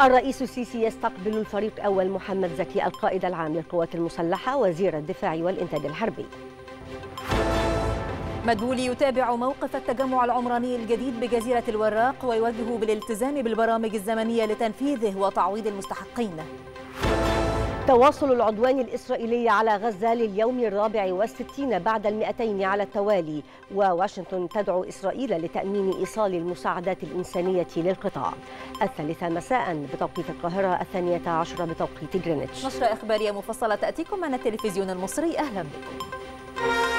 الرئيس السيسي يستقبل الفريق أول محمد زكي القائد العام للقوات المسلحة وزير الدفاع والإنتاج الحربي. مدبولي يتابع موقف التجمع العمراني الجديد بجزيرة الوراق ويوجه بالالتزام بالبرامج الزمنية لتنفيذه وتعويض المستحقين. تواصل العدوان الإسرائيلي على غزة لليوم الرابع والستين بعد المئتين على التوالي وواشنطن تدعو إسرائيل لتأمين إيصال المساعدات الإنسانية للقطاع. الثالثة مساء بتوقيت القاهرة الثانية عشرة بتوقيت جرينتش. نشرة إخبارية مفصلة تأتيكم من التلفزيون المصري أهلا بكم.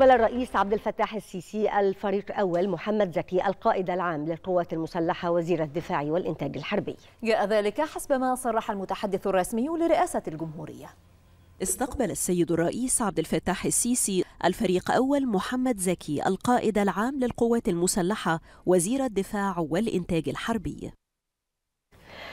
استقبل الرئيس عبد الفتاح السيسي الفريق أول محمد زكي القائد العام للقوات المسلحة وزير الدفاع والإنتاج الحربي. جاء ذلك حسب ما صرح المتحدث الرسمي لرئاسة الجمهورية. استقبل السيد الرئيس عبد الفتاح السيسي الفريق أول محمد زكي القائد العام للقوات المسلحة وزير الدفاع والإنتاج الحربي.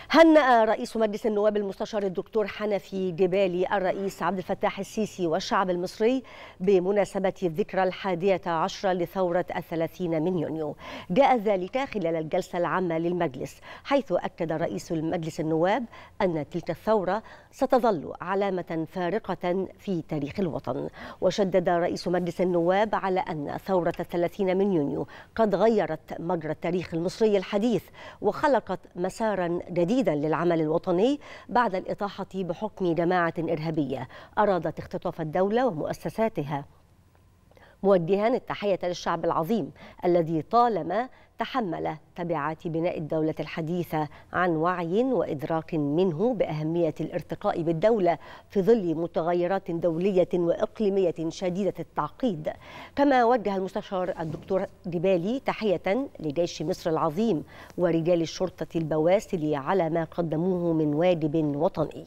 هنأ رئيس مجلس النواب المستشار الدكتور حنفي جبالي الرئيس عبد الفتاح السيسي والشعب المصري بمناسبة الذكرى الحادية عشرة لثورة الثلاثين من يونيو؟ جاء ذلك خلال الجلسة العامة للمجلس حيث أكد رئيس مجلس النواب أن تلك الثورة ستظل علامة فارقة في تاريخ الوطن. وشدد رئيس مجلس النواب على أن ثورة الثلاثين من يونيو قد غيرت مجرى التاريخ المصري الحديث وخلقت مسارا جديدا. للعمل الوطني بعد الإطاحة بحكم جماعة إرهابية. أرادت اختطاف الدولة ومؤسساتها. موجها التحية للشعب العظيم الذي طالما تحمل تبعات بناء الدولة الحديثة عن وعي وإدراك منه بأهمية الارتقاء بالدولة في ظل متغيرات دولية وإقليمية شديدة التعقيد. كما وجه المستشار الدكتور جبالي تحية لجيش مصر العظيم ورجال الشرطة البواسل على ما قدموه من واجب وطني.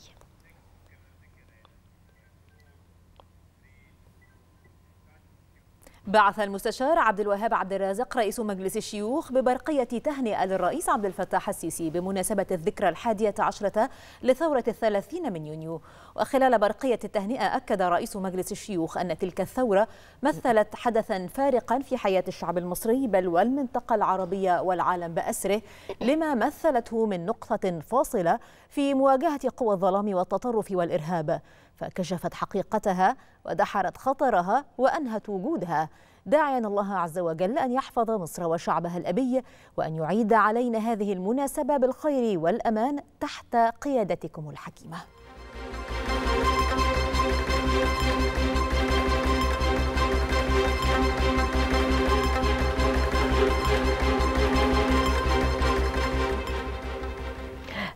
بعث المستشار عبد الوهاب عبد الرازق رئيس مجلس الشيوخ ببرقية تهنئة للرئيس عبد الفتاح السيسي بمناسبة الذكرى الحادية عشرة لثورة الثلاثين من يونيو. وخلال برقية التهنئة أكد رئيس مجلس الشيوخ أن تلك الثورة مثلت حدثا فارقا في حياة الشعب المصري بل والمنطقة العربية والعالم بأسره لما مثلته من نقطة فاصلة في مواجهة قوى الظلام والتطرف والإرهاب. فكشفت حقيقتها ودحرت خطرها وأنهت وجودها. داعيا الله عز وجل أن يحفظ مصر وشعبها الأبي وأن يعيد علينا هذه المناسبة بالخير والأمان تحت قيادتكم الحكيمة.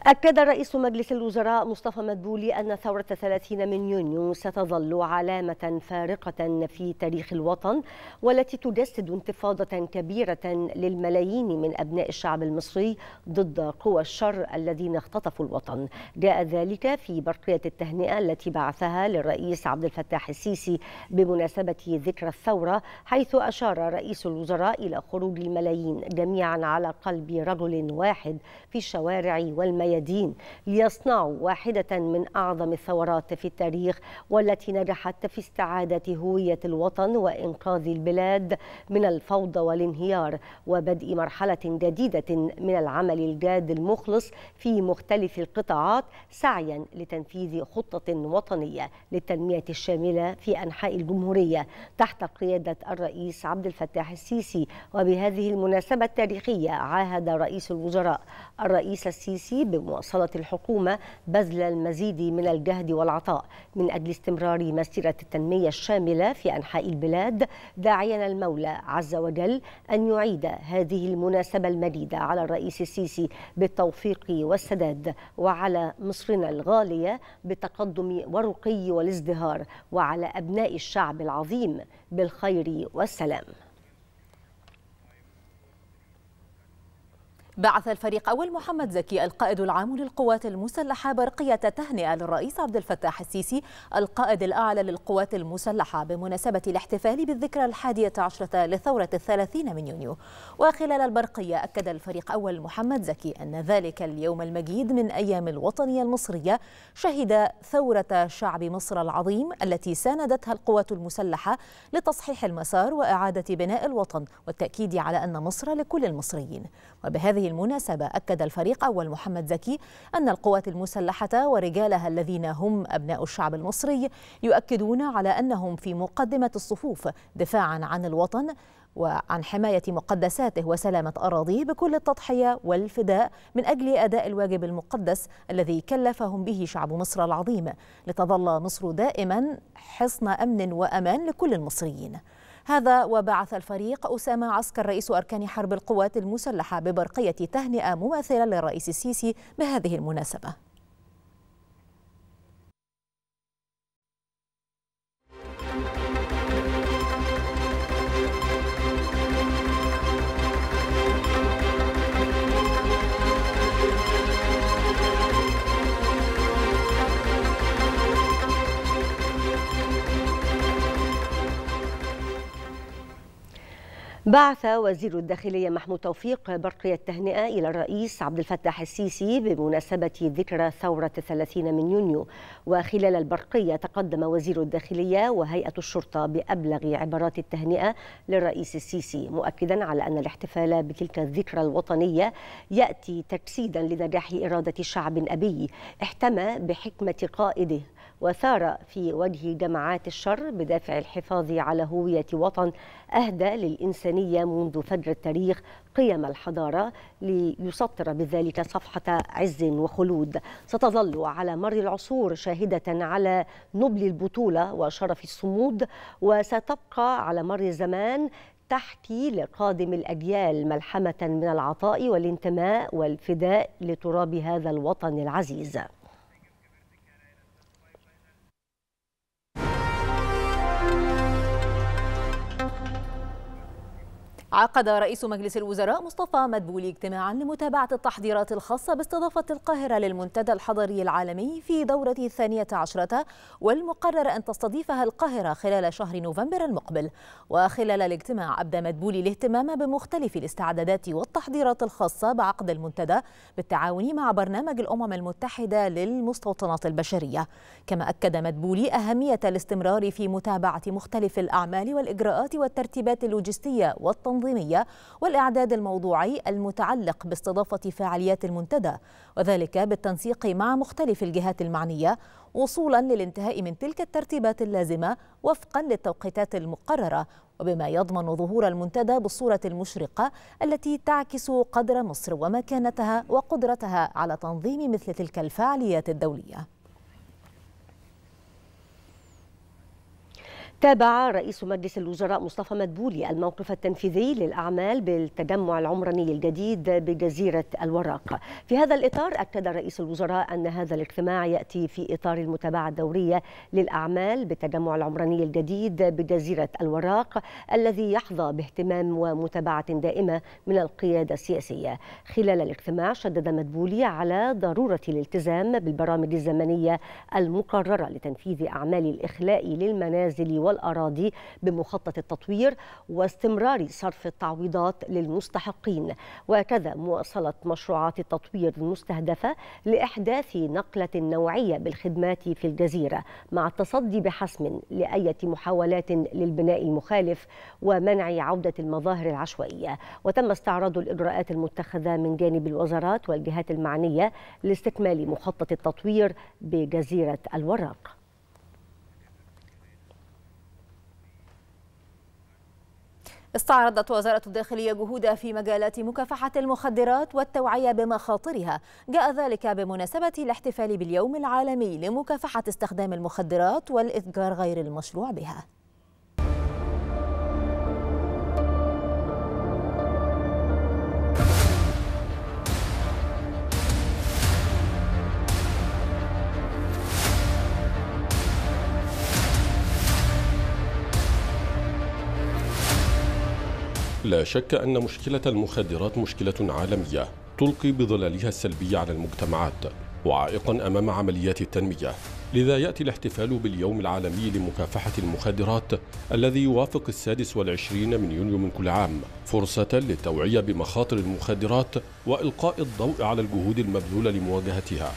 أكد رئيس مجلس الوزراء مصطفى مدبولي أن ثورة 30 من يونيو ستظل علامة فارقة في تاريخ الوطن والتي تجسد انتفاضة كبيرة للملايين من أبناء الشعب المصري ضد قوى الشر الذين اختطفوا الوطن. جاء ذلك في برقية التهنئة التي بعثها للرئيس عبد الفتاح السيسي بمناسبة ذكرى الثورة حيث أشار رئيس الوزراء إلى خروج الملايين جميعا على قلب رجل واحد في الشوارع والميادين الميادين ليصنعوا واحدة من أعظم الثورات في التاريخ والتي نجحت في استعادة هوية الوطن وإنقاذ البلاد من الفوضى والانهيار وبدء مرحلة جديدة من العمل الجاد المخلص في مختلف القطاعات سعيا لتنفيذ خطة وطنية للتنمية الشاملة في أنحاء الجمهورية تحت قيادة الرئيس عبد الفتاح السيسي. وبهذه المناسبة التاريخية عاهد رئيس الوزراء الرئيس السيسي بمواصلة الحكومة بذل المزيد من الجهد والعطاء. من أجل استمرار مسيرة التنمية الشاملة في أنحاء البلاد داعيا المولى عز وجل أن يعيد هذه المناسبة المجيدة على الرئيس السيسي بالتوفيق والسداد وعلى مصرنا الغالية بالتقدم والرقي والازدهار وعلى أبناء الشعب العظيم بالخير والسلام. بعث الفريق أول محمد زكي القائد العام للقوات المسلحة برقية تهنئة للرئيس عبد الفتاح السيسي القائد الأعلى للقوات المسلحة بمناسبة الاحتفال بالذكرى الحادية عشرة لثورة الثلاثين من يونيو. وخلال البرقية أكد الفريق أول محمد زكي أن ذلك اليوم المجيد من أيام الوطنية المصرية شهد ثورة شعب مصر العظيم التي ساندتها القوات المسلحة لتصحيح المسار وإعادة بناء الوطن والتأكيد على أن مصر لكل المصريين. وبهذه هذه المناسبة أكد الفريق أول محمد زكي أن القوات المسلحة ورجالها الذين هم أبناء الشعب المصري يؤكدون على أنهم في مقدمة الصفوف دفاعا عن الوطن وعن حماية مقدساته وسلامة أراضيه بكل التضحية والفداء من أجل أداء الواجب المقدس الذي كلفهم به شعب مصر العظيم. لتظل مصر دائما حصن أمن وأمان لكل المصريين. هذا وبعث الفريق أسامة عسكر رئيس أركان حرب القوات المسلحة ببرقية تهنئة مماثلة للرئيس السيسي بهذه المناسبة. بعث وزير الداخلية محمود توفيق برقية تهنئة إلى الرئيس عبد الفتاح السيسي بمناسبة ذكرى ثورة الثلاثين من يونيو. وخلال البرقية تقدم وزير الداخلية وهيئة الشرطة بأبلغ عبارات التهنئة للرئيس السيسي مؤكدا على أن الاحتفال بتلك الذكرى الوطنية يأتي تجسيدا لنجاح إرادة شعب أبي. احتمى بحكمة قائده. وثار في وجه جماعات الشر بدافع الحفاظ على هوية وطن أهدى للإنسانية منذ فجر التاريخ قيم الحضارة ليسطر بذلك صفحة عز وخلود. ستظل على مر العصور شاهدة على نبل البطولة وشرف الصمود وستبقى على مر الزمان تحكي لقادم الأجيال ملحمة من العطاء والانتماء والفداء لتراب هذا الوطن العزيز. عقد رئيس مجلس الوزراء مصطفى مدبولي اجتماعا لمتابعة التحضيرات الخاصة باستضافة القاهرة للمنتدى الحضري العالمي في دورة الثانية عشرة والمقرر أن تستضيفها القاهرة خلال شهر نوفمبر المقبل. وخلال الاجتماع أبدى مدبولي الاهتمام بمختلف الاستعدادات والتحضيرات الخاصة بعقد المنتدى بالتعاون مع برنامج الأمم المتحدة للمستوطنات البشرية. كما أكد مدبولي أهمية الاستمرار في متابعة مختلف الأعمال والإجراءات والترتيبات اللوجستية والتنظيم التنظيمية والإعداد الموضوعي المتعلق باستضافة فعاليات المنتدى وذلك بالتنسيق مع مختلف الجهات المعنية وصولا للانتهاء من تلك الترتيبات اللازمة وفقا للتوقيتات المقررة وبما يضمن ظهور المنتدى بالصورة المشرقة التي تعكس قدر مصر ومكانتها وقدرتها على تنظيم مثل تلك الفعاليات الدولية. تابع رئيس مجلس الوزراء مصطفى مدبولي الموقف التنفيذي للأعمال بالتجمع العمراني الجديد بجزيرة الوراق. في هذا الإطار أكد رئيس الوزراء أن هذا الاجتماع يأتي في إطار المتابعة الدورية للأعمال بالتجمع العمراني الجديد بجزيرة الوراق الذي يحظى باهتمام ومتابعة دائمة من القيادة السياسية. خلال الاجتماع شدد مدبولي على ضرورة الالتزام بالبرامج الزمنية المقررة لتنفيذ أعمال الإخلاء للمنازل والأراضي بمخطط التطوير واستمرار صرف التعويضات للمستحقين. وكذا مواصلة مشروعات التطوير المستهدفة لإحداث نقلة نوعية بالخدمات في الجزيرة مع التصدي بحسم لأية محاولات للبناء المخالف ومنع عودة المظاهر العشوائية. وتم استعراض الإجراءات المتخذة من جانب الوزارات والجهات المعنية لاستكمال مخطط التطوير بجزيرة الوراق. استعرضت وزارة الداخلية جهودها في مجالات مكافحة المخدرات والتوعية بمخاطرها. جاء ذلك بمناسبة الاحتفال باليوم العالمي لمكافحة استخدام المخدرات والإتجار غير المشروع بها. لا شك أن مشكلة المخدرات مشكلة عالمية تلقي بظلالها السلبية على المجتمعات وعائقا أمام عمليات التنمية. لذا يأتي الاحتفال باليوم العالمي لمكافحة المخدرات الذي يوافق السادس والعشرين من يونيو من كل عام فرصة للتوعية بمخاطر المخدرات وإلقاء الضوء على الجهود المبذولة لمواجهتها.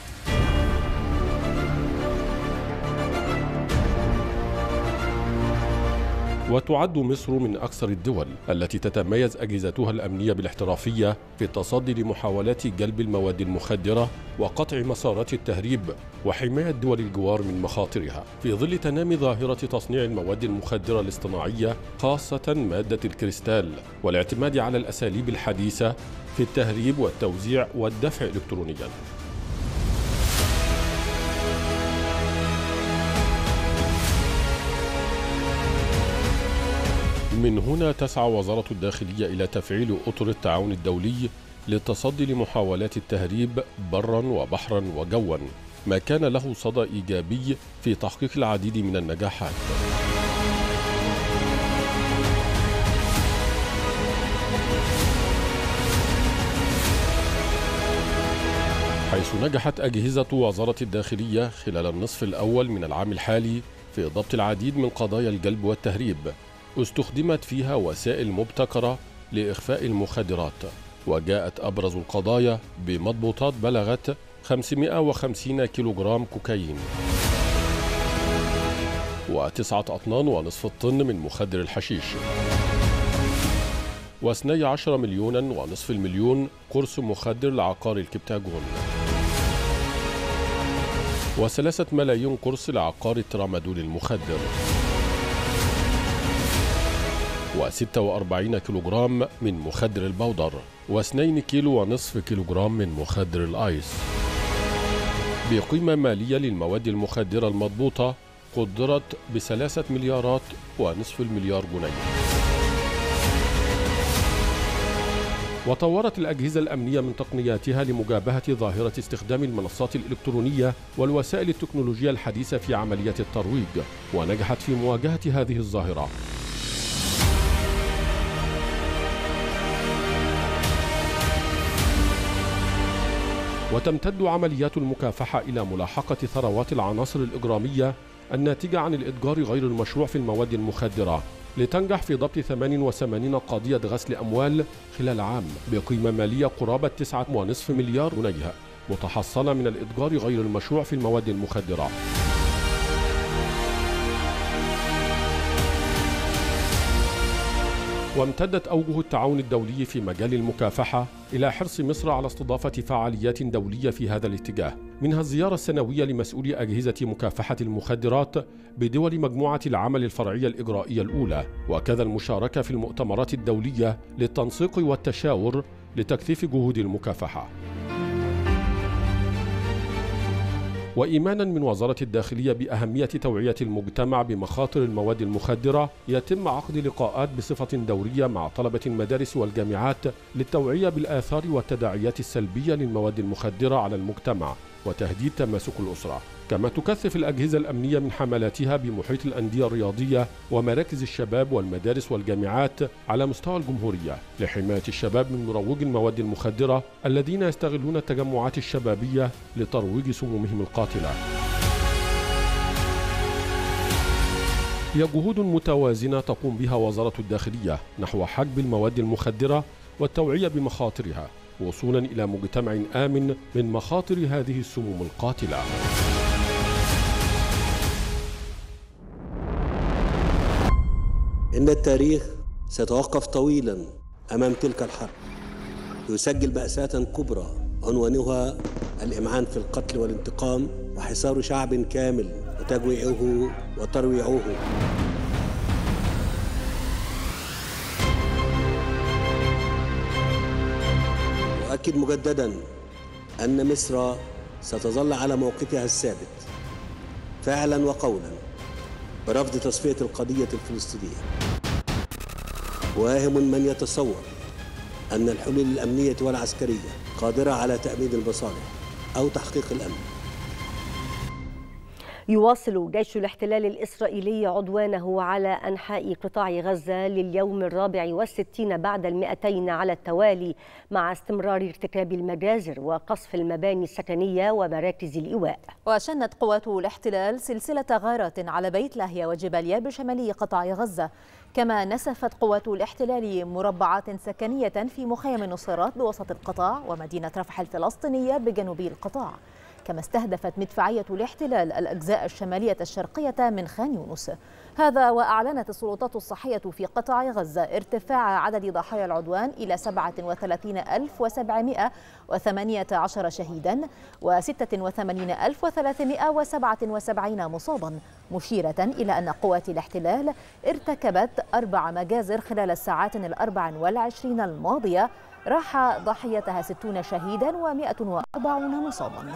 وتعد مصر من أكثر الدول التي تتميز أجهزتها الأمنية بالاحترافية في التصدي لمحاولات جلب المواد المخدرة وقطع مسارات التهريب وحماية دول الجوار من مخاطرها. في ظل تنامي ظاهرة تصنيع المواد المخدرة الاصطناعية خاصة مادة الكريستال والاعتماد على الأساليب الحديثة في التهريب والتوزيع والدفع إلكترونياً. من هنا تسعى وزارة الداخلية إلى تفعيل أطر التعاون الدولي للتصدي لمحاولات التهريب برا وبحرا وجوا. ما كان له صدى إيجابي في تحقيق العديد من النجاحات. حيث نجحت أجهزة وزارة الداخلية خلال النصف الأول من العام الحالي في ضبط العديد من قضايا الجلب والتهريب استخدمت فيها وسائل مبتكرة لإخفاء المخدرات وجاءت أبرز القضايا بمضبوطات بلغت 550 كيلوغرام كوكايين. وتسعة أطنان ونصف الطن من مخدر الحشيش. واثني عشر مليونا ونصف المليون قرص مخدر لعقار الكبتاجون وثلاثة ملايين قرص لعقار الترامادول المخدر. و46 كيلوغرام من مخدر البودر و2 كيلو ونصف كيلوغرام من مخدر الآيس. بقيمة مالية للمواد المخدرة المضبوطة قدرت بثلاثة مليارات ونصف المليار جنيه. وطورت الأجهزة الأمنية من تقنياتها لمجابهة ظاهرة استخدام المنصات الإلكترونية والوسائل التكنولوجية الحديثة في عمليات الترويج ونجحت في مواجهة هذه الظاهرة. وتمتد عمليات المكافحة إلى ملاحقة ثروات العناصر الإجرامية الناتجة عن الإتجار غير المشروع في المواد المخدرة لتنجح في ضبط 88 قضية غسل أموال خلال عام بقيمة مالية قرابة 9.5 مليار جنيه متحصلة من الإتجار غير المشروع في المواد المخدرة. وامتدت أوجه التعاون الدولي في مجال المكافحة إلى حرص مصر على استضافة فعاليات دولية في هذا الاتجاه منها الزيارة السنوية لمسؤولي أجهزة مكافحة المخدرات بدول مجموعة العمل الفرعية الإجرائية الأولى. وكذا المشاركة في المؤتمرات الدولية للتنسيق والتشاور لتكثيف جهود المكافحة. وإيمانا من وزارة الداخلية بأهمية توعية المجتمع بمخاطر المواد المخدرة يتم عقد لقاءات بصفة دورية مع طلبة المدارس والجامعات للتوعية بالآثار والتداعيات السلبية للمواد المخدرة على المجتمع. وتهديد تماسك الأسرة. كما تكثف الأجهزة الأمنية من حملاتها بمحيط الأندية الرياضية ومراكز الشباب والمدارس والجامعات على مستوى الجمهورية لحماية الشباب من مروج المواد المخدرة الذين يستغلون التجمعات الشبابية لترويج سمومهم القاتلة. هي جهود متوازنة تقوم بها وزارة الداخلية نحو حجب المواد المخدرة والتوعية بمخاطرها وصولا إلى مجتمع آمن من مخاطر هذه السموم القاتلة. إن التاريخ سيتوقف طويلا أمام تلك الحرب. يسجل مأساة كبرى عنوانها الإمعان في القتل والانتقام وحصار شعب كامل وتجويعه وترويعه. أؤكد مجددا أن مصر ستظل على موقفها الثابت فعلا وقولا برفض تصفية القضية الفلسطينية. واهم من يتصور أن الحلول الأمنية والعسكرية قادرة على تأمين المصالح أو تحقيق الأمن. يواصل جيش الاحتلال الإسرائيلي عدوانه على أنحاء قطاع غزة لليوم الرابع والستين بعد المئتين على التوالي مع استمرار ارتكاب المجازر وقصف المباني السكنية ومراكز الإيواء. وشنت قوات الاحتلال سلسلة غارات على بيت لاهيا وجباليا بشمالي قطاع غزة. كما نسفت قوات الاحتلال مربعات سكنية في مخيم النصيرات بوسط القطاع ومدينة رفح الفلسطينية بجنوب القطاع. كما استهدفت مدفعية الاحتلال الأجزاء الشمالية الشرقية من خان يونس. هذا وأعلنت السلطات الصحية في قطاع غزة ارتفاع عدد ضحايا العدوان إلى 37718 شهيدا و86377 مصابا مشيرة إلى أن قوات الاحتلال ارتكبت أربع مجازر خلال الساعات الأربع والعشرين الماضية. راح ضحيتها 60 شهيدا و140 مصابا.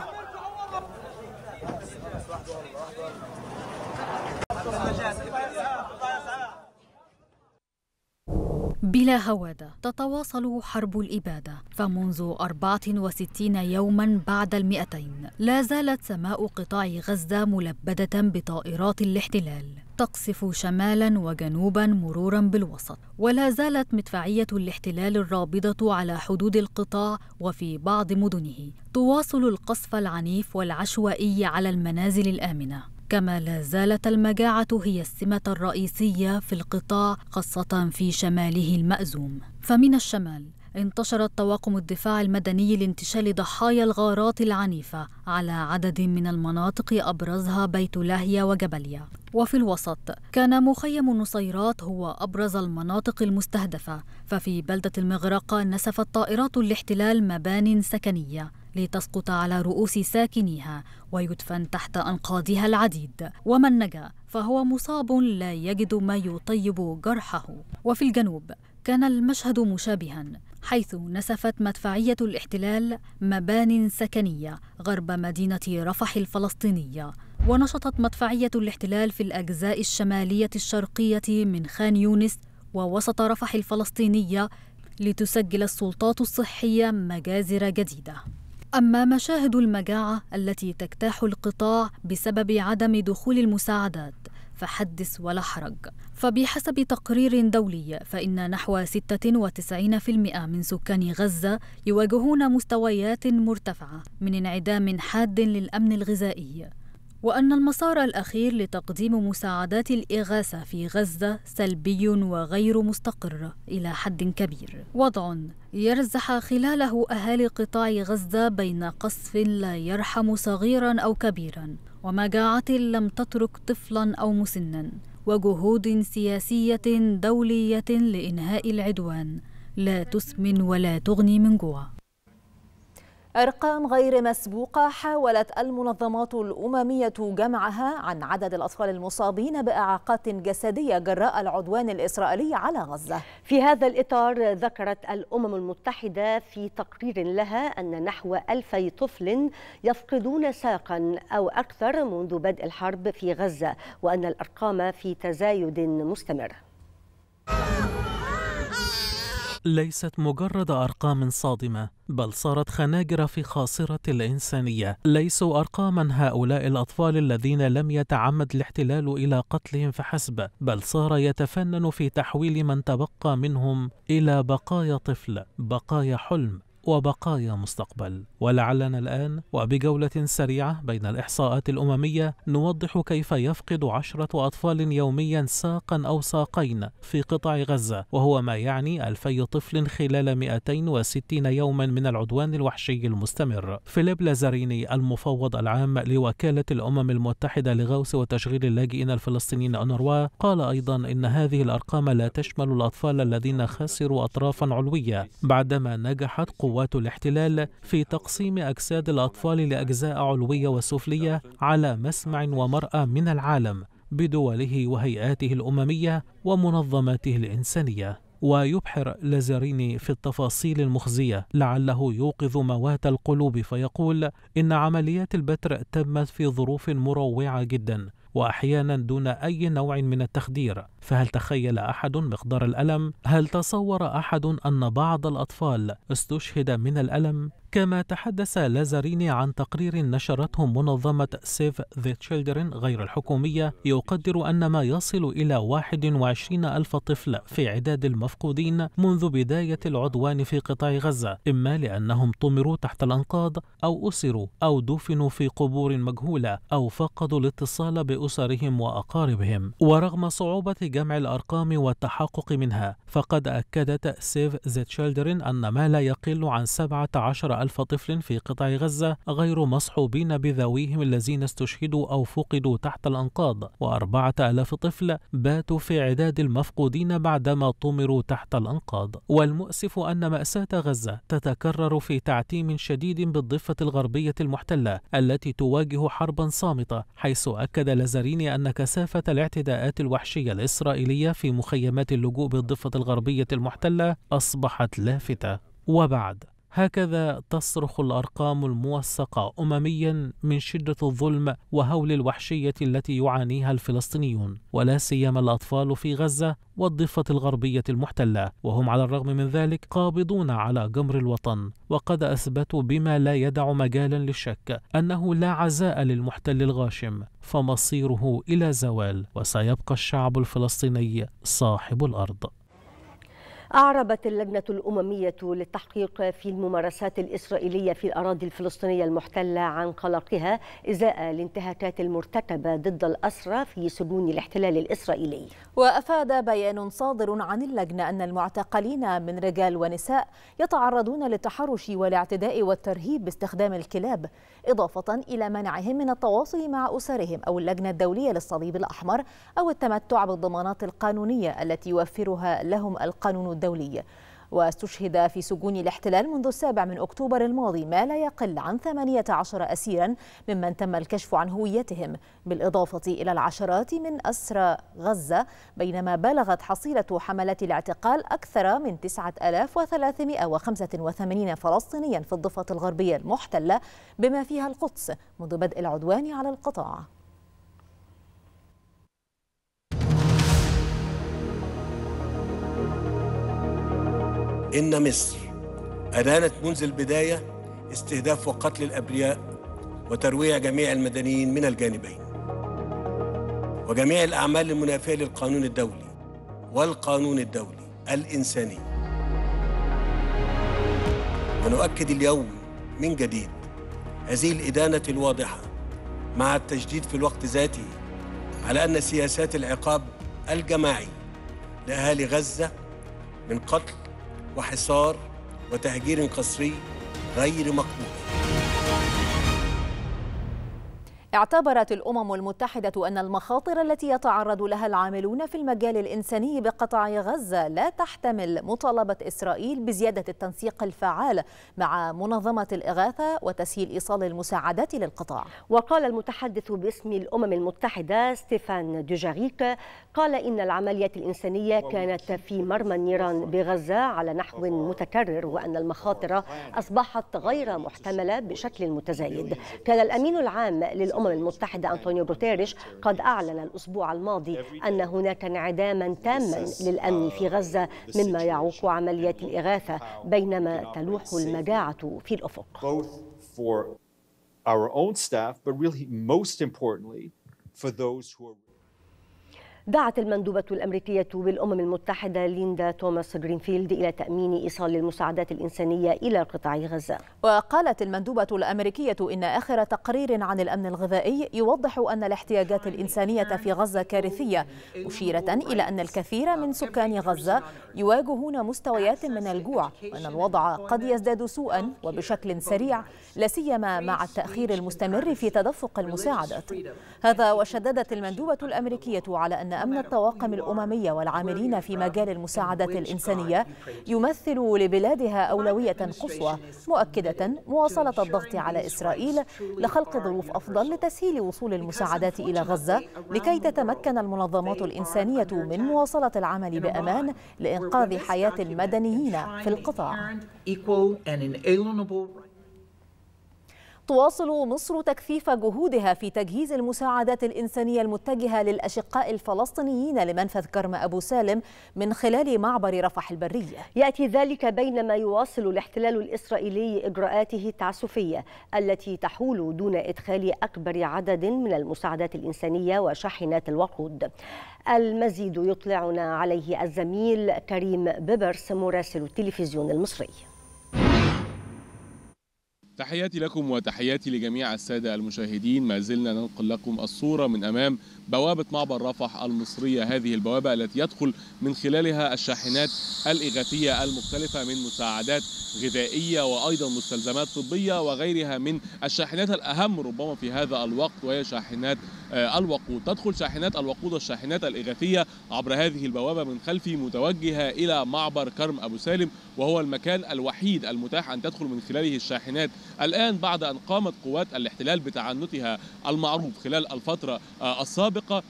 بلا هوادة تتواصل حرب الإبادة فمنذ 64 يوما بعد المئتين لا زالت سماء قطاع غزة ملبدة بطائرات الاحتلال. تقصف شمالا وجنوبا مرورا بالوسط ولا زالت مدفعية الاحتلال الرابضة على حدود القطاع وفي بعض مدنه تواصل القصف العنيف والعشوائي على المنازل الآمنة. كما لا زالت المجاعة هي السمة الرئيسية في القطاع خاصة في شماله المأزوم. فمن الشمال انتشرت طواقم الدفاع المدني لانتشال ضحايا الغارات العنيفة على عدد من المناطق أبرزها بيت لاهيا وجبليا. وفي الوسط كان مخيم نصيرات هو أبرز المناطق المستهدفة ففي بلدة المغرقة نسفت طائرات الاحتلال مبان سكنية لتسقط على رؤوس ساكنيها ويدفن تحت أنقاضها العديد. ومن نجا فهو مصاب لا يجد ما يطيب جرحه. وفي الجنوب كان المشهد مشابها حيث نسفت مدفعية الاحتلال مبان سكنية غرب مدينة رفح الفلسطينية ونشطت مدفعية الاحتلال في الأجزاء الشمالية الشرقية من خان يونس ووسط رفح الفلسطينية لتسجل السلطات الصحية مجازر جديدة. أما مشاهد المجاعة التي تجتاح القطاع بسبب عدم دخول المساعدات فحدث ولا حرج. فبحسب تقرير دولي فإن نحو 96% من سكان غزة يواجهون مستويات مرتفعة من انعدام حاد للأمن الغذائي. وأن المسار الأخير لتقديم مساعدات الإغاثة في غزة سلبي وغير مستقر إلى حد كبير. وضع يرزح خلاله أهالي قطاع غزة بين قصف لا يرحم صغيرا أو كبيرا ومجاعة لم تترك طفلا أو مسنا. وجهود سياسية دولية لإنهاء العدوان. لا تسمن ولا تغني من جوع. أرقام غير مسبوقة حاولت المنظمات الأممية جمعها عن عدد الأطفال المصابين بإعاقات جسدية جراء العدوان الإسرائيلي على غزة. في هذا الإطار ذكرت الأمم المتحدة في تقرير لها أن نحو ألفي طفل يفقدون ساقا أو أكثر منذ بدء الحرب في غزة وأن الأرقام في تزايد مستمر. ليست مجرد أرقام صادمة بل صارت خناجر في خاصرة الإنسانية. ليسوا أرقاما هؤلاء الأطفال الذين لم يتعمد الاحتلال إلى قتلهم فحسب بل صار يتفنن في تحويل من تبقى منهم إلى بقايا طفل بقايا حلم. وبقايا مستقبل. ولعلنا الآن وبجولة سريعة بين الإحصاءات الأممية نوضح كيف يفقد عشرة أطفال يوميا ساقا أو ساقين في قطاع غزة وهو ما يعني ألفي طفل خلال 260 يوما من العدوان الوحشي المستمر. فيليب لازاريني المفوض العام لوكالة الأمم المتحدة لغوث وتشغيل اللاجئين الفلسطينيين أونروا قال أيضا إن هذه الأرقام لا تشمل الأطفال الذين خسروا أطرافا علوية بعدما نجحت قوات الاحتلال في تقسيم أجساد الأطفال لأجزاء علوية وسفلية على مسمع ومرأى من العالم بدوله وهيئاته الأممية ومنظماته الإنسانية. ويبحر لازاريني في التفاصيل المخزية لعله يوقظ موات القلوب فيقول إن عمليات البتر تمت في ظروف مروعة جدا واحيانا دون أي نوع من التخدير. فهل تخيل أحد مقدار الألم؟ هل تصور أحد أن بعض الأطفال استشهد من الألم؟ كما تحدث لازاريني عن تقرير نشرته منظمة سيف ذا تشيلدرن غير الحكومية يقدر أن ما يصل إلى 21 ألف طفل في عداد المفقودين منذ بداية العدوان في قطاع غزة. إما لأنهم طمروا تحت الأنقاض أو أسروا أو دفنوا في قبور مجهولة أو فقدوا الاتصال بأسرهم وأقاربهم. ورغم صعوبة جمع الأرقام والتحقق منها. فقد أكدت سيف ذا تشيلدرن أن ما لا يقل عن 17 ألف طفل في قطاع غزة غير مصحوبين بذويهم الذين استشهدوا أو فقدوا تحت الأنقاض. وأربعة ألاف طفل باتوا في عداد المفقودين بعدما طمروا تحت الأنقاض. والمؤسف أن مأساة غزة تتكرر في تعتيم شديد بالضفة الغربية المحتلة التي تواجه حربا صامتة حيث أكد لازاريني أن كثافة الاعتداءات الوحشية الإسرائيلية في مخيمات اللجوء بالضفة الغربية المحتلة أصبحت لافتة. وبعد هكذا تصرخ الأرقام الموثقة امميا من شدة الظلم وهول الوحشية التي يعانيها الفلسطينيون ولا سيما الأطفال في غزة والضفة الغربية المحتلة وهم على الرغم من ذلك قابضون على جمر الوطن. وقد أثبتوا بما لا يدع مجالا للشك أنه لا عزاء للمحتل الغاشم فمصيره إلى زوال وسيبقى الشعب الفلسطيني صاحب الأرض. أعربت اللجنة الأممية للتحقيق في الممارسات الإسرائيلية في الأراضي الفلسطينية المحتلة عن قلقها إزاء الانتهاكات المرتكبة ضد الأسرى في سجون الاحتلال الإسرائيلي. وأفاد بيان صادر عن اللجنة أن المعتقلين من رجال ونساء يتعرضون للتحرش والاعتداء والترهيب باستخدام الكلاب إضافة إلى منعهم من التواصل مع أسرهم أو اللجنة الدولية للصليب الأحمر أو التمتع بالضمانات القانونية التي يوفرها لهم القانون الدولي واستشهد في سجون الاحتلال منذ السابع من أكتوبر الماضي ما لا يقل عن 18 أسيرا ممن تم الكشف عن هويتهم بالإضافة إلى العشرات من أسرى غزة بينما بلغت حصيلة حملات الاعتقال أكثر من 9385 فلسطينيا في الضفة الغربية المحتلة بما فيها القدس منذ بدء العدوان على القطاع. إن مصر أدانت منذ البداية استهداف وقتل الأبرياء وترويع جميع المدنيين من الجانبين وجميع الأعمال المنافية للقانون الدولي والقانون الدولي الإنساني. ونؤكد اليوم من جديد هذه الإدانة الواضحة مع التجديد في الوقت ذاته على أن سياسات العقاب الجماعي لأهالي غزة من قتل وحصار وتهجير قسري غير مقبول. اعتبرت الأمم المتحدة أن المخاطر التي يتعرض لها العاملون في المجال الإنساني بقطاع غزة لا تحتمل مطالبة إسرائيل بزيادة التنسيق الفعال مع منظمة الإغاثة وتسهيل إيصال المساعدات للقطاع. وقال المتحدث باسم الأمم المتحدة ستيفان دوجاريك قال إن العمليات الإنسانية كانت في مرمى النيران بغزة على نحو متكرر وأن المخاطر أصبحت غير محتملة بشكل متزايد. كان الأمين العام للأمم المتحدة أنطونيو غوتيريش قد أعلن الأسبوع الماضي أن هناك انعداما تاما للأمن في غزة مما يعوق عمليات الإغاثة بينما تلوح المجاعة في الأفق. Our own staff, but really most importantly for those who are دعت المندوبة الأمريكية بالأمم المتحدة ليندا توماس جرينفيلد إلى تأمين إيصال المساعدات الإنسانية إلى قطاع غزة. وقالت المندوبة الأمريكية إن آخر تقرير عن الأمن الغذائي يوضح أن الاحتياجات الإنسانية في غزة كارثية مشيرة إلى أن الكثير من سكان غزة يواجهون مستويات من الجوع وأن الوضع قد يزداد سوءا وبشكل سريع لا سيما مع التأخير المستمر في تدفق المساعدات. هذا وشددت المندوبة الأمريكية على أن أمن الطواقم الأممية والعاملين في مجال المساعدات الإنسانية يمثل لبلادها أولوية قصوى مؤكدة مواصلة الضغط على إسرائيل لخلق ظروف أفضل لتسهيل وصول المساعدات إلى غزة لكي تتمكن المنظمات الإنسانية من مواصلة العمل بأمان لإنقاذ حياة المدنيين في القطاع. تواصل مصر تكثيف جهودها في تجهيز المساعدات الإنسانية المتجهة للأشقاء الفلسطينيين لمنفذ كرم أبو سالم من خلال معبر رفح البرية. يأتي ذلك بينما يواصل الاحتلال الإسرائيلي إجراءاته التعسفية التي تحول دون إدخال أكبر عدد من المساعدات الإنسانية وشاحنات الوقود. المزيد يطلعنا عليه الزميل كريم بيبرس مراسل التلفزيون المصري. تحياتي لكم وتحياتي لجميع السادة المشاهدين. ما زلنا ننقل لكم الصورة من أمام بوابة معبر رفح المصرية. هذه البوابة التي يدخل من خلالها الشاحنات الإغاثية المختلفة من مساعدات غذائية وأيضا مستلزمات طبية وغيرها من الشاحنات الأهم ربما في هذا الوقت وهي شاحنات الوقود. تدخل شاحنات الوقود والشاحنات الإغاثية عبر هذه البوابة من خلفي متوجهة إلى معبر كرم أبو سالم وهو المكان الوحيد المتاح أن تدخل من خلاله الشاحنات الآن بعد أن قامت قوات الاحتلال بتعنتها المعروف خلال الفترة السابقة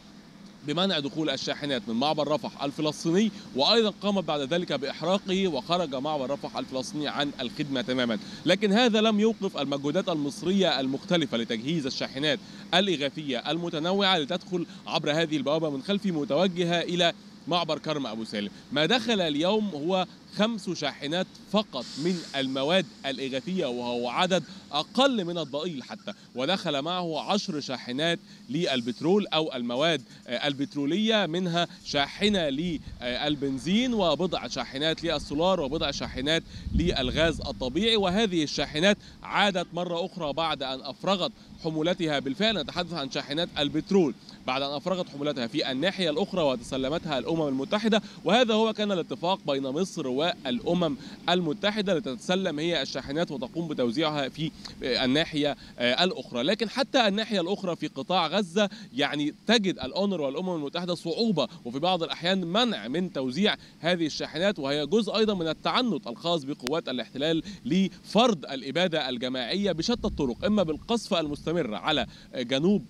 بمنع دخول الشاحنات من معبر رفح الفلسطيني وأيضا قامت بعد ذلك بإحراقه وخرج معبر رفح الفلسطيني عن الخدمة تماما، لكن هذا لم يوقف المجهودات المصرية المختلفة لتجهيز الشاحنات الإغاثية المتنوعة لتدخل عبر هذه البوابة من خلفي متوجهة إلى معبر كرم أبو سالم، ما دخل اليوم هو خمس شاحنات فقط من المواد الإغاثية وهو عدد أقل من الضئيل حتى. ودخل معه عشر شاحنات للبترول أو المواد البترولية منها شاحنة للبنزين وبضع شاحنات للسولار وبضع شاحنات للغاز الطبيعي. وهذه الشاحنات عادت مرة أخرى بعد أن أفرغت حمولتها. بالفعل نتحدث عن شاحنات البترول. بعد أن أفرغت حمولتها في الناحية الأخرى وتسلمتها الأمم المتحدة وهذا هو كان الاتفاق بين مصر والأمم المتحدة لتتسلم هي الشاحنات وتقوم بتوزيعها في الناحية الأخرى. لكن حتى الناحية الأخرى في قطاع غزة يعني تجد الأونر والأمم المتحدة صعوبة وفي بعض الأحيان منع من توزيع هذه الشاحنات وهي جزء أيضا من التعنت الخاص بقوات الاحتلال لفرض الإبادة الجماعية بشتى الطرق. إما بالقصف المستمر على جنوب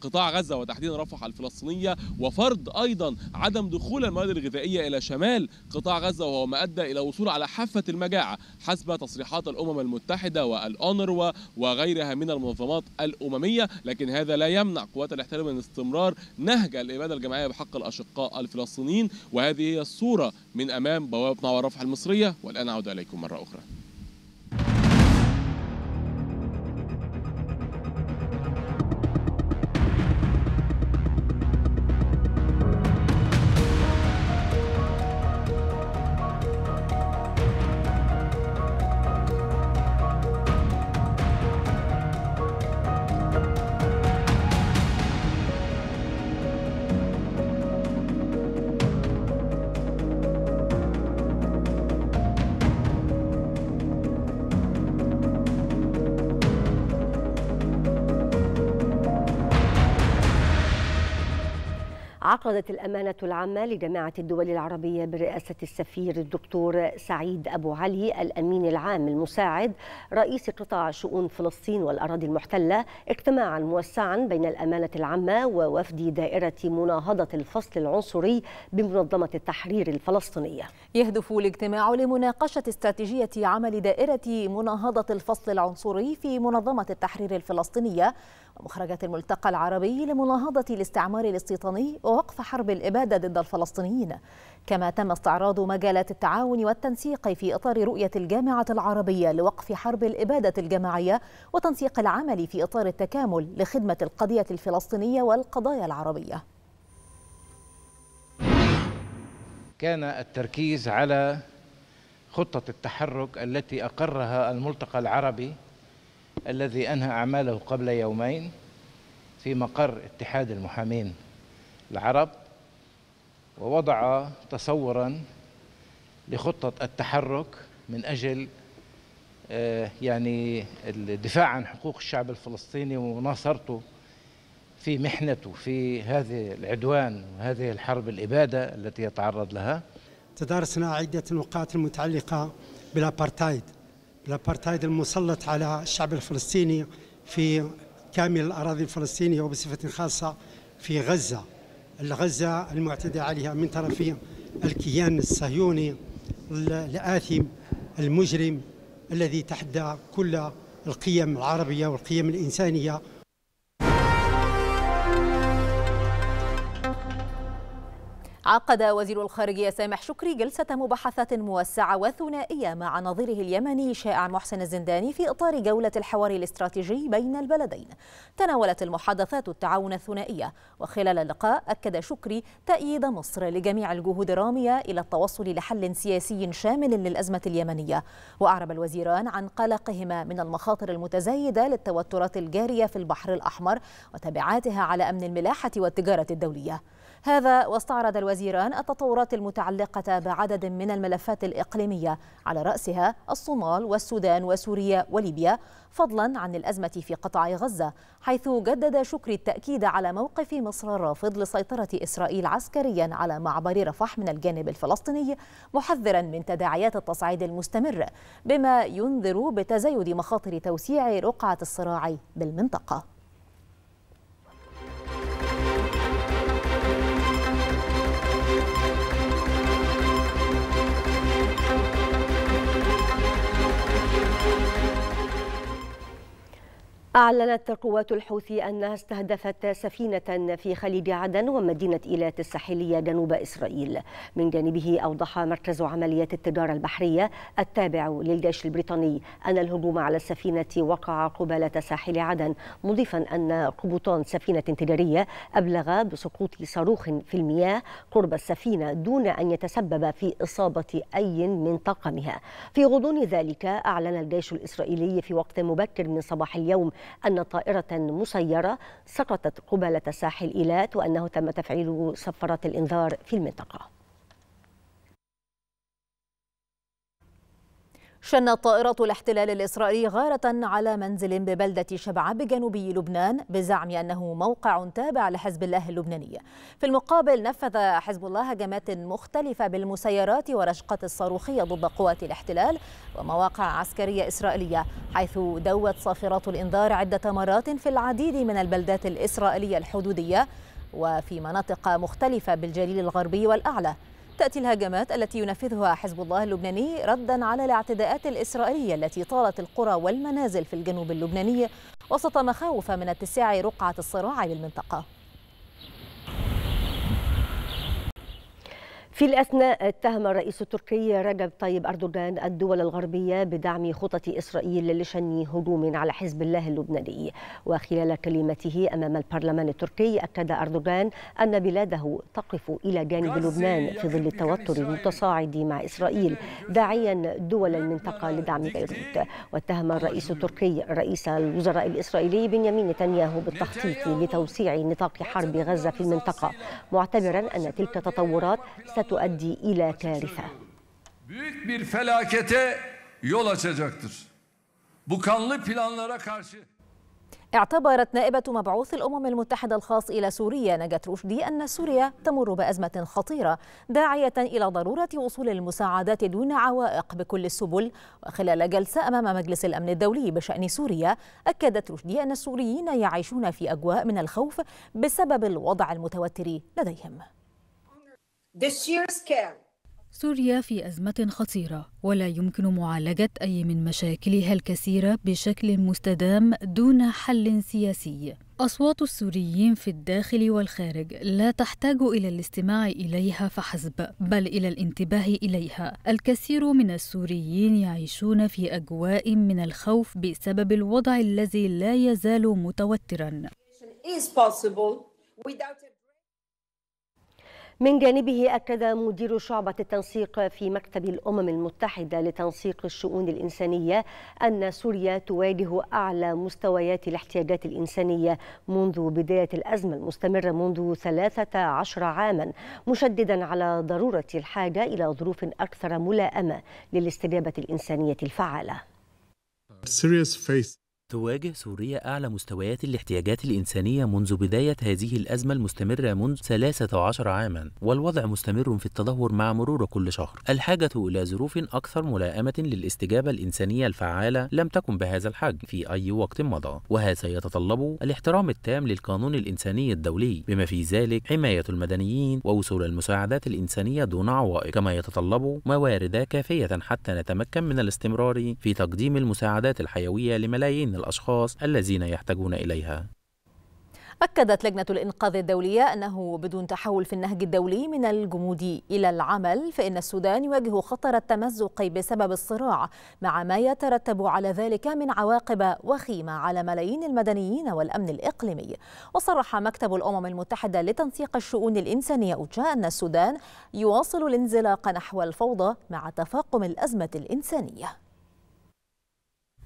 قطاع غزة وتحديدا رفح الفلسطينية وفرض أيضا عدم دخول المواد الغذائية إلى شمال قطاع غزة وهو ما أدى إلى وصول على حافة المجاعة حسب تصريحات الأمم المتحدة والأونروا وغيرها من المنظمات الأممية. لكن هذا لا يمنع قوات الاحتلال من استمرار نهج الإبادة الجماعية بحق الأشقاء الفلسطينيين. وهذه هي الصورة من أمام بوابة معبر رفح المصرية. والآن أعود إليكم مرة أخرى. عقدت الأمانة العامة لجامعة الدول العربية برئاسة السفير الدكتور سعيد أبو علي الأمين العام المساعد رئيس قطاع شؤون فلسطين والأراضي المحتلة اجتماعا موسعا بين الأمانة العامة ووفد دائرة مناهضة الفصل العنصري بمنظمة التحرير الفلسطينية. يهدف الاجتماع لمناقشة استراتيجية عمل دائرة مناهضة الفصل العنصري في منظمة التحرير الفلسطينية ومخرجات الملتقى العربي لمناهضة الاستعمار الاستيطاني ووقف حرب الإبادة ضد الفلسطينيين. كما تم استعراض مجالات التعاون والتنسيق في إطار رؤية الجامعة العربية لوقف حرب الإبادة الجماعية وتنسيق العمل في إطار التكامل لخدمة القضية الفلسطينية والقضايا العربية. كان التركيز على خطة التحرك التي أقرها الملتقى العربي الذي أنهى أعماله قبل يومين في مقر اتحاد المحامين العرب ووضع تصورا لخطة التحرك من أجل يعني الدفاع عن حقوق الشعب الفلسطيني ومناصرته في محنته في هذه العدوان وهذه الحرب الإبادة التي يتعرض لها. تدارسنا عدة نقاط المتعلقة بالأبارتايد الأبارتايد المسلط على الشعب الفلسطيني في كامل الأراضي الفلسطينية وبصفة خاصة في غزة. غزة المعتدى عليها من طرف الكيان الصهيوني الآثم المجرم الذي تحدى كل القيم العربية والقيم الإنسانية عقد وزير الخارجية سامح شكري جلسة مباحثات موسعة وثنائية مع نظيره اليمني شائع محسن الزنداني في إطار جولة الحوار الاستراتيجي بين البلدين. تناولت المحادثات التعاون الثنائية وخلال اللقاء أكد شكري تأييد مصر لجميع الجهود الرامية إلى التوصل لحل سياسي شامل للأزمة اليمنية. وأعرب الوزيران عن قلقهما من المخاطر المتزايدة للتوترات الجارية في البحر الأحمر وتبعاتها على أمن الملاحة والتجارة الدولية. هذا واستعرض الوزيران التطورات المتعلقة بعدد من الملفات الإقليمية على رأسها الصومال والسودان وسوريا وليبيا فضلا عن الأزمة في قطاع غزة حيث جدد شكري التأكيد على موقف مصر الرافض لسيطرة إسرائيل عسكريا على معبر رفح من الجانب الفلسطيني محذرا من تداعيات التصعيد المستمر بما ينذر بتزايد مخاطر توسيع رقعة الصراع بالمنطقة. أعلنت قوات الحوثي أنها استهدفت سفينة في خليج عدن ومدينة إيلات الساحلية جنوب إسرائيل. من جانبه أوضح مركز عمليات التجارة البحرية التابع للجيش البريطاني أن الهجوم على السفينة وقع قبالة ساحل عدن مضيفا أن قبطان سفينة تجارية أبلغ بسقوط صاروخ في المياه قرب السفينة دون أن يتسبب في إصابة أي من طاقمها. في غضون ذلك أعلن الجيش الإسرائيلي في وقت مبكر من صباح اليوم أن طائرة مسيرة سقطت قبالة ساحل إيلات وأنه تم تفعيل صفارات الإنذار في المنطقة. شنت طائرات الاحتلال الإسرائيلي غارة على منزل ببلدة شبعة بجنوبي لبنان بزعم أنه موقع تابع لحزب الله اللبناني. في المقابل نفذ حزب الله هجمات مختلفة بالمسيرات ورشقات الصاروخية ضد قوات الاحتلال ومواقع عسكرية إسرائيلية حيث دوت صافرات الإنذار عدة مرات في العديد من البلدات الإسرائيلية الحدودية وفي مناطق مختلفة بالجليل الغربي والأعلى. تأتي الهجمات التي ينفذها حزب الله اللبناني ردا على الاعتداءات الإسرائيلية التي طالت القرى والمنازل في الجنوب اللبناني وسط مخاوف من اتساع رقعة الصراع بالمنطقة. في الأثناء اتهم الرئيس التركي رجب طيب أردوغان الدول الغربية بدعم خطط إسرائيل لشن هجوم على حزب الله اللبناني. وخلال كلمته أمام البرلمان التركي أكد أردوغان أن بلاده تقف إلى جانب لبنان في ظل التوتر المتصاعد مع إسرائيل داعيا دول المنطقة لدعم بيروت. واتهم الرئيس التركي رئيس الوزراء الإسرائيلي بنيامين نتنياهو بالتخطيط لتوسيع نطاق حرب غزة في المنطقة معتبرا أن تلك تطورات ستؤدي إلى كارثة. اعتبرت نائبة مبعوث الأمم المتحدة الخاص إلى سوريا نجاة رشدي أن سوريا تمر بأزمة خطيرة داعية إلى ضرورة وصول المساعدات دون عوائق بكل السبل. وخلال جلسة أمام مجلس الأمن الدولي بشأن سوريا أكدت رشدي أن السوريين يعيشون في أجواء من الخوف بسبب الوضع المتوتر لديهم. سوريا في أزمة خطيرة ولا يمكن معالجة أي من مشاكلها الكثيرة بشكل مستدام دون حل سياسي. أصوات السوريين في الداخل والخارج لا تحتاج إلى الاستماع إليها فحسب، بل إلى الانتباه إليها. الكثير من السوريين يعيشون في أجواء من الخوف بسبب الوضع الذي لا يزال متوترا. من جانبه أكد مدير شعبة التنسيق في مكتب الأمم المتحدة لتنسيق الشؤون الإنسانية أن سوريا تواجه أعلى مستويات الاحتياجات الإنسانية منذ بداية الأزمة المستمرة منذ 13 عاما مشددا على ضرورة الحاجة إلى ظروف أكثر ملائمة للاستجابة الإنسانية الفعالة. تواجه سوريا أعلى مستويات الاحتياجات الإنسانية منذ بداية هذه الأزمة المستمرة منذ 13 عاما والوضع مستمر في التدهور مع مرور كل شهر. الحاجة إلى ظروف أكثر ملائمة للاستجابة الإنسانية الفعالة لم تكن بهذا الحجم في أي وقت مضى وهذا يتطلب الاحترام التام للقانون الإنساني الدولي بما في ذلك حماية المدنيين ووصول المساعدات الإنسانية دون عوائق. كما يتطلب موارد كافية حتى نتمكن من الاستمرار في تقديم المساعدات الحيوية لملايين الأشخاص الذين يحتاجون إليها. أكدت لجنة الإنقاذ الدولية أنه بدون تحول في النهج الدولي من الجمود إلى العمل فإن السودان يواجه خطر التمزق بسبب الصراع مع ما يترتب على ذلك من عواقب وخيمة على ملايين المدنيين والأمن الإقليمي. وصرح مكتب الأمم المتحدة لتنسيق الشؤون الإنسانية أوتشا أن السودان يواصل الانزلاق نحو الفوضى مع تفاقم الأزمة الإنسانية.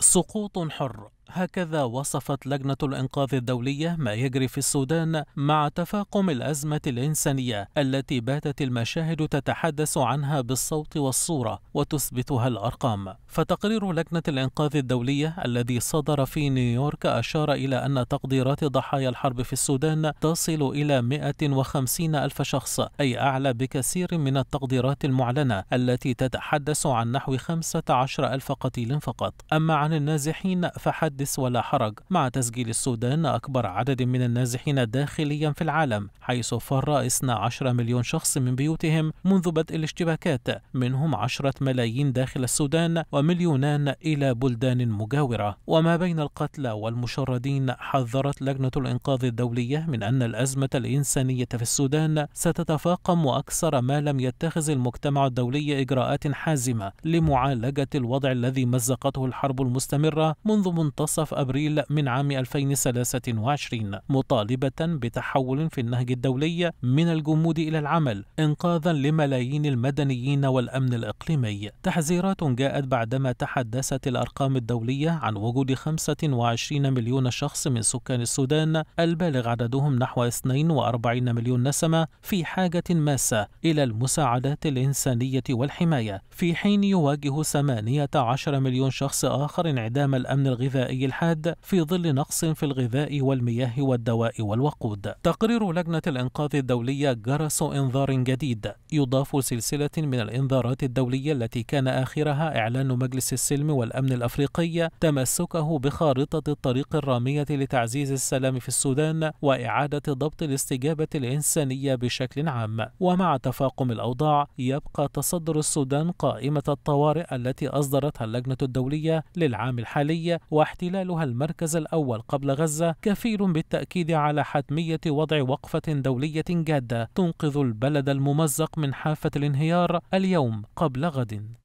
سقوط حر. هكذا وصفت لجنة الإنقاذ الدولية ما يجري في السودان مع تفاقم الأزمة الإنسانية التي باتت المشاهد تتحدث عنها بالصوت والصورة وتثبتها الأرقام. فتقرير لجنة الإنقاذ الدولية الذي صدر في نيويورك أشار إلى أن تقديرات ضحايا الحرب في السودان تصل إلى 150 ألف شخص أي أعلى بكثير من التقديرات المعلنة التي تتحدث عن نحو 15 ألف قتيل فقط. أما عن النازحين فحد حدث ولا حرج. مع تسجيل السودان أكبر عدد من النازحين داخليا في العالم حيث فر 12 مليون شخص من بيوتهم منذ بدء الاشتباكات. منهم 10 ملايين داخل السودان ومليونان إلى بلدان مجاورة. وما بين القتلى والمشردين حذرت لجنة الإنقاذ الدولية من أن الأزمة الإنسانية في السودان ستتفاقم أكثر ما لم يتخذ المجتمع الدولي إجراءات حازمة لمعالجة الوضع الذي مزقته الحرب المستمرة منذ منتصف منتصف أبريل من عام 2023 مطالبة بتحول في النهج الدولي من الجمود إلى العمل إنقاذا لملايين المدنيين والأمن الإقليمي. تحذيرات جاءت بعدما تحدثت الأرقام الدولية عن وجود 25 مليون شخص من سكان السودان البالغ عددهم نحو 42 مليون نسمة في حاجة ماسة إلى المساعدات الإنسانية والحماية. في حين يواجه 18 مليون شخص آخر انعدام الأمن الغذائي الحاد في ظل نقص في الغذاء والمياه والدواء والوقود. تقرير لجنة الإنقاذ الدولية جرس إنذار جديد يضاف سلسلة من الإنذارات الدولية التي كان آخرها إعلان مجلس السلم والأمن الأفريقي تمسكه بخارطة الطريق الرامية لتعزيز السلام في السودان وإعادة ضبط الاستجابة الإنسانية بشكل عام. ومع تفاقم الأوضاع يبقى تصدر السودان قائمة الطوارئ التي أصدرتها اللجنة الدولية للعام الحالي واحتلالها المركز الأول قبل غزة كفيل بالتأكيد على حتمية وضع وقفة دولية جادة تنقذ البلد الممزق من حافة الانهيار اليوم قبل غد.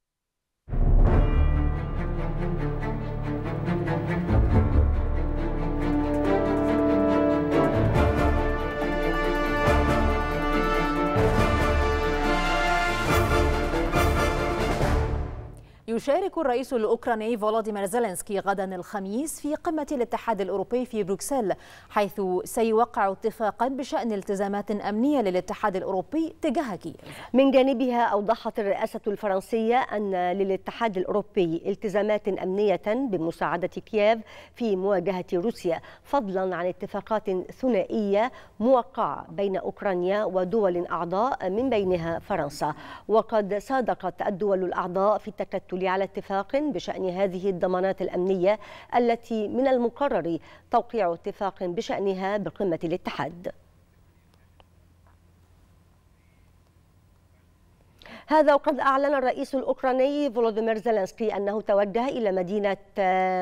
يشارك الرئيس الأوكراني فولوديمير زيلينسكي غدا الخميس في قمة الاتحاد الأوروبي في بروكسل حيث سيوقع اتفاقا بشأن التزامات أمنية للاتحاد الأوروبي تجاه كييف. من جانبها أوضحت الرئاسة الفرنسية أن للاتحاد الأوروبي التزامات أمنية بمساعدة كييف في مواجهة روسيا فضلا عن اتفاقات ثنائية موقعة بين أوكرانيا ودول أعضاء من بينها فرنسا. وقد صادقت الدول الأعضاء في التكتل على اتفاق بشأن هذه الضمانات الأمنية التي من المقرر توقيع اتفاق بشأنها بقمة الاتحاد. هذا وقد أعلن الرئيس الأوكراني فولوديمير زيلينسكي أنه توجه إلى مدينة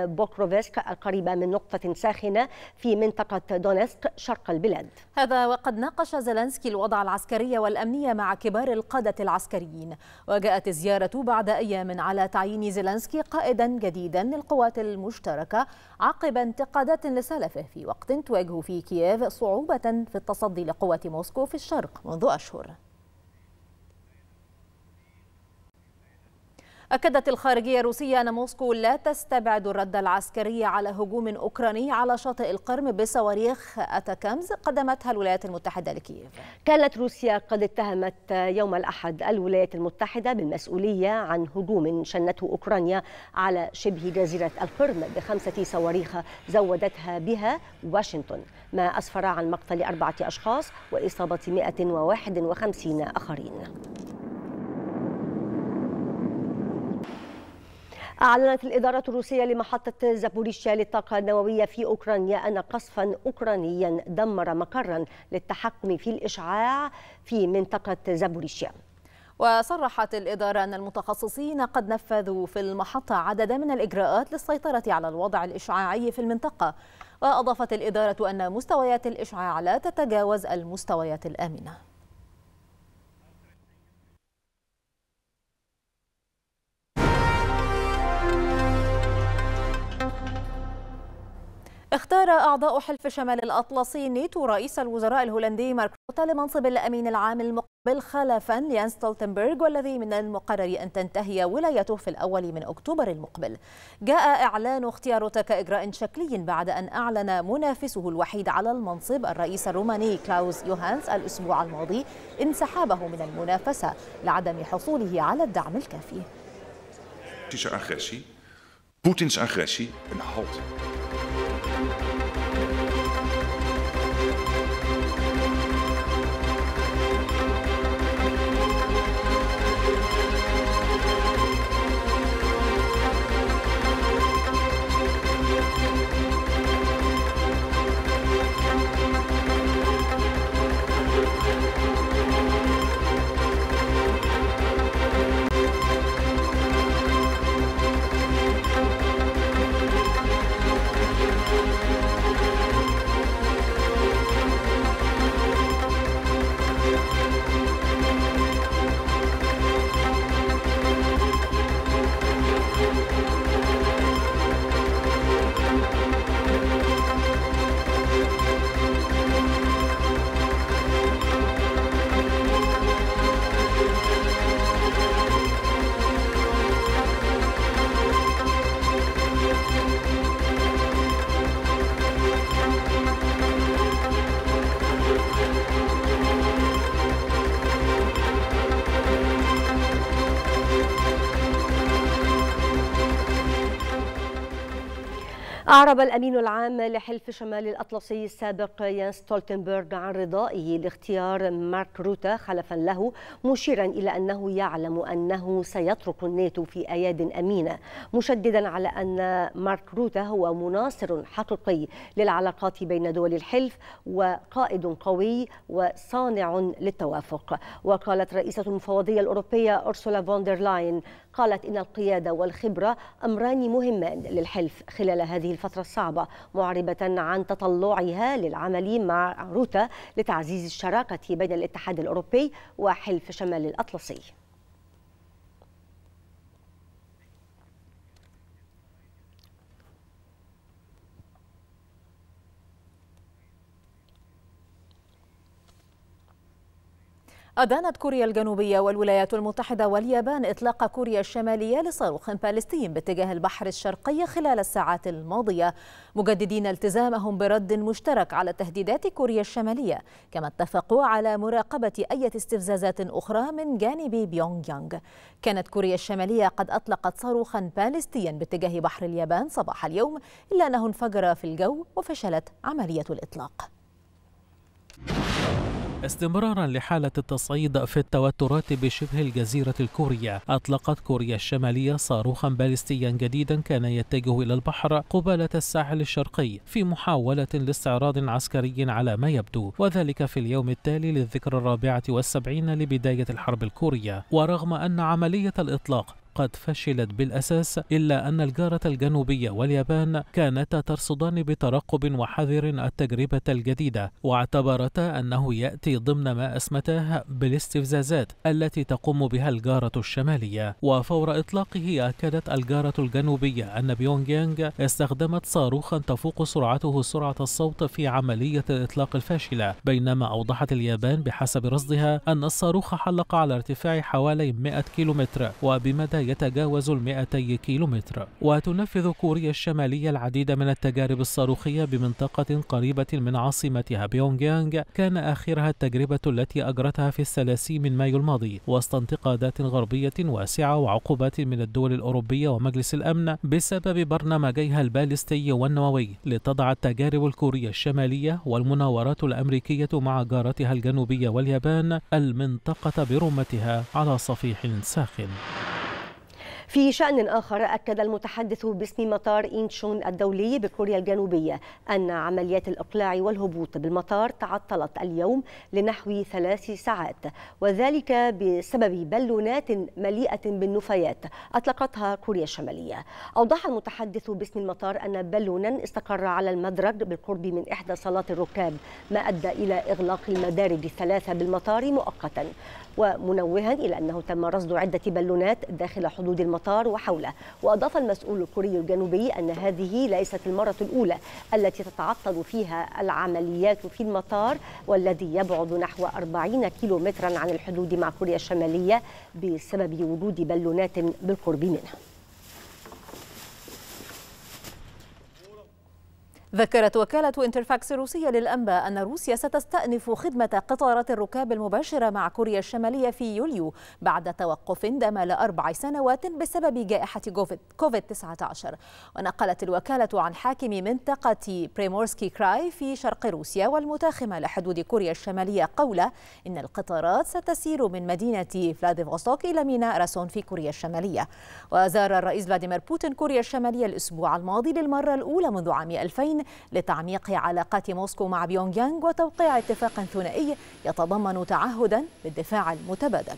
بوكروفسك القريبة من نقطة ساخنة في منطقة دونيتسك شرق البلاد. هذا وقد ناقش زيلينسكي الوضع العسكري والأمني مع كبار القادة العسكريين. وجاءت الزيارة بعد أيام على تعيين زيلينسكي قائدا جديدا للقوات المشتركة عقب انتقادات لسلفه في وقت تواجه فيه كييف صعوبة في التصدي لقوات موسكو في الشرق منذ أشهر. أكدت الخارجية الروسية أن موسكو لا تستبعد الرد العسكري على هجوم أوكراني على شاطئ القرم بصواريخ أتاكامز قدمتها الولايات المتحدة لكييف. كانت روسيا قد اتهمت يوم الأحد الولايات المتحدة بالمسؤولية عن هجوم شنته أوكرانيا على شبه جزيرة القرم بخمسة صواريخ زودتها بها واشنطن ما أسفر عن مقتل أربعة أشخاص وإصابة 151 آخرين. أعلنت الإدارة الروسية لمحطة زابوريشيا للطاقة النووية في أوكرانيا أن قصفا أوكرانيا دمر مقرا للتحكم في الإشعاع في منطقة زابوريشيا. وصرحت الإدارة أن المتخصصين قد نفذوا في المحطة عددا من الإجراءات للسيطرة على الوضع الإشعاعي في المنطقة. وأضافت الإدارة أن مستويات الإشعاع لا تتجاوز المستويات الآمنة. اختار أعضاء حلف شمال الأطلسي نيتو رئيس الوزراء الهولندي مارك روتا لمنصب الأمين العام المقبل خلفا لينس ستولتنبرغ والذي من المقرر أن تنتهي ولايته في الأول من أكتوبر المقبل. جاء إعلان اختيار روتا كإجراء شكلي بعد أن أعلن منافسه الوحيد على المنصب الرئيس الروماني كلاوس يوهانس الأسبوع الماضي انسحابه من المنافسة لعدم حصوله على الدعم الكافي. أعرب الأمين العام لحلف شمال الأطلسي السابق يانس ستولتنبرغ عن رضائه لاختيار مارك روتا خلفا له مشيرا إلى أنه يعلم أنه سيترك الناتو في أياد أمينة مشددا على أن مارك روتا هو مناصر حقيقي للعلاقات بين دول الحلف وقائد قوي وصانع للتوافق. وقالت رئيسة المفوضية الأوروبية أورسولا فون دير لاين قالت إن القيادة والخبرة أمران مهمان للحلف خلال هذه الفترة الصعبة معربة عن تطلعها للعمل مع روتا لتعزيز الشراكة بين الاتحاد الأوروبي وحلف شمال الأطلسي. أدانت كوريا الجنوبية والولايات المتحدة واليابان إطلاق كوريا الشمالية لصاروخ باليستي باتجاه البحر الشرقي خلال الساعات الماضية. مجددين التزامهم برد مشترك على تهديدات كوريا الشمالية كما اتفقوا على مراقبة أي استفزازات أخرى من جانب بيونغ يانغ. كانت كوريا الشمالية قد أطلقت صاروخا باليستيا باتجاه بحر اليابان صباح اليوم إلا أنه انفجر في الجو وفشلت عملية الإطلاق. استمرارا لحالة التصعيد في التوترات بشبه الجزيرة الكورية. أطلقت كوريا الشمالية صاروخا باليستيا جديدا كان يتجه إلى البحر قبالة الساحل الشرقي في محاولة لاستعراض عسكري على ما يبدو وذلك في اليوم التالي للذكرى الرابعة والسبعين لبداية الحرب الكورية. ورغم أن عملية الإطلاق قد فشلت بالأساس إلا أن الجارة الجنوبية واليابان كانتا ترصدان بترقب وحذر التجربة الجديدة واعتبرتا أنه يأتي ضمن ما أسمتاه بالاستفزازات التي تقوم بها الجارة الشمالية. وفور إطلاقه أكدت الجارة الجنوبية أن بيونغ استخدمت صاروخا تفوق سرعته سرعة الصوت في عملية الإطلاق الفاشلة بينما أوضحت اليابان بحسب رصدها أن الصاروخ حلق على ارتفاع حوالي 100 كيلومتر وبمدى يتجاوز المائتي كيلومتر. وتنفذ كوريا الشمالية العديد من التجارب الصاروخية بمنطقة قريبة من عاصمتها بيونغ يانغ كان آخرها التجربة التي أجرتها في الثلاثين من مايو الماضي. وسط انتقادات غربية واسعة وعقوبات من الدول الأوروبية ومجلس الأمن بسبب برنامجيها البالستي والنووي. لتضع التجارب الكورية الشمالية والمناورات الأمريكية مع جارتها الجنوبية واليابان المنطقة برمتها على صفيح ساخن. في شأن آخر أكد المتحدث باسم مطار إنشون الدولي بكوريا الجنوبية أن عمليات الإقلاع والهبوط بالمطار تعطلت اليوم لنحو ثلاث ساعات وذلك بسبب بالونات مليئة بالنفايات أطلقتها كوريا الشمالية. أوضح المتحدث باسم المطار أن بالونا استقر على المدرج بالقرب من إحدى صالات الركاب ما أدى إلى إغلاق المدارج الثلاثة بالمطار مؤقتا. ومنوها إلى أنه تم رصد عدة بالونات داخل حدود المطار وحوله. وأضاف المسؤول الكوري الجنوبي أن هذه ليست المرة الأولى التي تتعطل فيها العمليات في المطار والذي يبعد نحو 40 كيلومترا عن الحدود مع كوريا الشمالية بسبب وجود بالونات بالقرب منها. ذكرت وكالة انترفاكس الروسية للأنباء أن روسيا ستستأنف خدمة قطارات الركاب المباشرة مع كوريا الشمالية في يوليو بعد توقف دام لأربع سنوات بسبب جائحة كوفيد 19 ونقلت الوكالة عن حاكم منطقة بريمورسكي كراي في شرق روسيا والمتاخمة لحدود كوريا الشمالية قوله إن القطارات ستسير من مدينة فلاديفوستوك إلى ميناء راسون في كوريا الشمالية. وزار الرئيس فلاديمير بوتين كوريا الشمالية الأسبوع الماضي للمرة الأولى منذ عام 2000 لتعميق علاقات موسكو مع بيونغ يانغ وتوقيع اتفاق ثنائي يتضمن تعهدا بالدفاع المتبادل.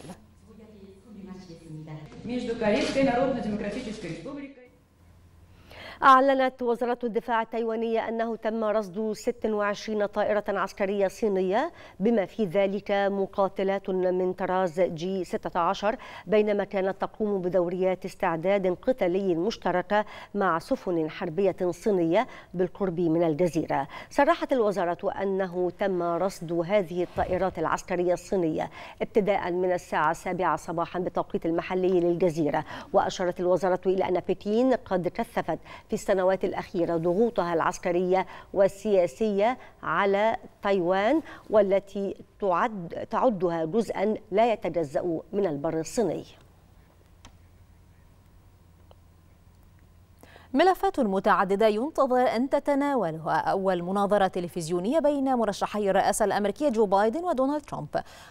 أعلنت وزارة الدفاع التايوانية أنه تم رصد 26 طائرة عسكرية صينية بما في ذلك مقاتلات من طراز جي 16 بينما كانت تقوم بدوريات استعداد قتالي مشتركة مع سفن حربية صينية بالقرب من الجزيرة. صرحت الوزارة أنه تم رصد هذه الطائرات العسكرية الصينية ابتداء من الساعة السابعة صباحا بالتوقيت المحلي للجزيرة وأشارت الوزارة إلى أن بكين قد كثفت في السنوات الأخيرة ضغوطها العسكرية والسياسية على تايوان والتي تعد تعدها جزءا لا يتجزأ من البر الصيني. ملفات متعددة ينتظر أن تتناولها. أول مناظرة تلفزيونية بين مرشحي الرئاسة الأمريكية جو بايدن ودونالد ترامب.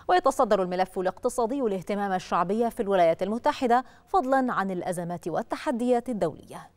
ويتصدر الملف الاقتصادي الاهتمام الشعبي في الولايات المتحدة فضلا عن الأزمات والتحديات الدولية.